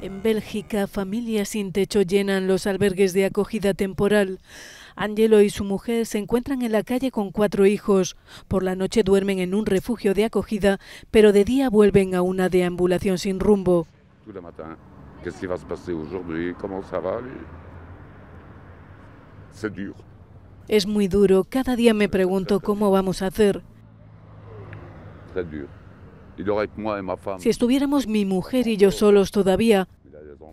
En Bélgica, familias sin techo llenan los albergues de acogida temporal. Angelo y su mujer se encuentran en la calle con cuatro hijos. Por la noche duermen en un refugio de acogida, pero de día vuelven a una deambulación sin rumbo. Es muy duro. Cada día me pregunto cómo vamos a hacer. Si estuviéramos mi mujer y yo solos todavía,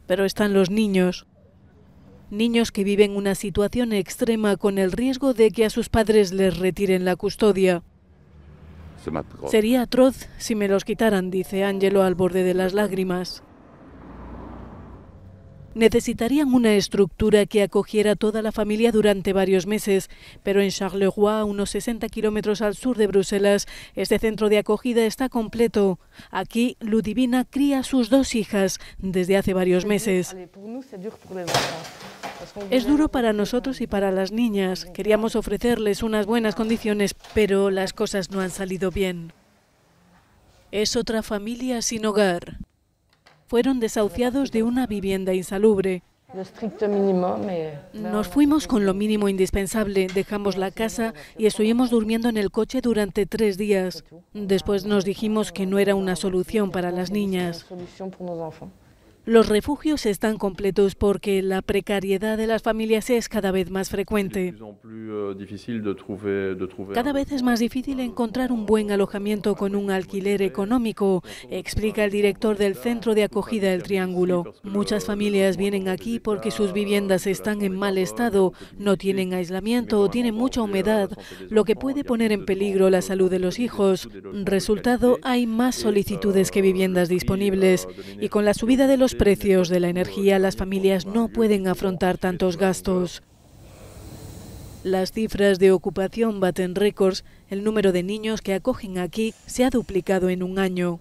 pero están los niños. Niños que viven una situación extrema con el riesgo de que a sus padres les retiren la custodia. Sería atroz si me los quitaran, dice Angelo al borde de las lágrimas necesitarían una estructura que acogiera toda la familia durante varios meses, pero en Charleroi, unos 60 kilómetros al sur de Bruselas, este centro de acogida está completo. Aquí, Ludivina cría a sus dos hijas desde hace varios meses. Es duro para nosotros y para las niñas. Queríamos ofrecerles unas buenas condiciones, pero las cosas no han salido bien. Es otra familia sin hogar fueron desahuciados de una vivienda insalubre. Nos fuimos con lo mínimo indispensable, dejamos la casa y estuvimos durmiendo en el coche durante tres días. Después nos dijimos que no era una solución para las niñas. Los refugios están completos porque la precariedad de las familias es cada vez más frecuente. Cada vez es más difícil encontrar un buen alojamiento con un alquiler económico, explica el director del centro de acogida El Triángulo. Muchas familias vienen aquí porque sus viviendas están en mal estado, no tienen aislamiento o tienen mucha humedad, lo que puede poner en peligro la salud de los hijos. Resultado, hay más solicitudes que viviendas disponibles y con la subida de precios de la energía, las familias no pueden afrontar tantos gastos. Las cifras de ocupación baten récords. El número de niños que acogen aquí se ha duplicado en un año.